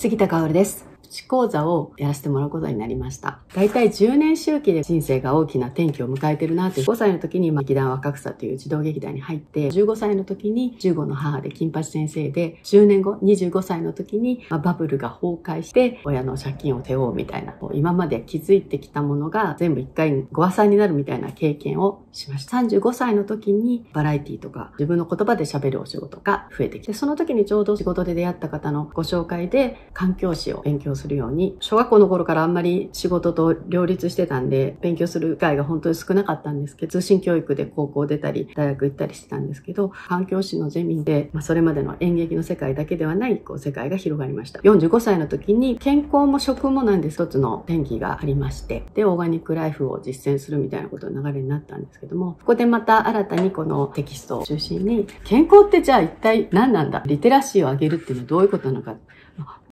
杉田薫です。講座をやらせてもらうことになりました。だいたい10年周期で人生が大きな転機を迎えてるなって、5歳の時に劇団若草という児童劇団に入って、15歳の時に15の母で金八先生で、10年後、25歳の時にバブルが崩壊して、親の借金を背負うみたいな、今まで築いてきたものが全部一回ご破産になるみたいな経験をしました。35歳の時にバラエティとか自分の言葉で喋るお仕事が増えてきて、その時にちょうど仕事で出会った方のご紹介で環境史を勉強するように、小学校の頃からあんまり仕事と両立してたんで、勉強する機会が本当に少なかったんですけど、通信教育で高校出たり、大学行ったりしてたんですけど、環境史のゼミで、まあ、それまでの演劇の世界だけではない、こう、世界が広がりました。45歳の時に、健康も食もなんで一つの転機がありまして、で、オーガニックライフを実践するみたいなことの流れになったんですけども、ここでまた新たにこのテキストを中心に、健康ってじゃあ一体何なんだ？リテラシーを上げるっていうのはどういうことなのか？